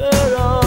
your.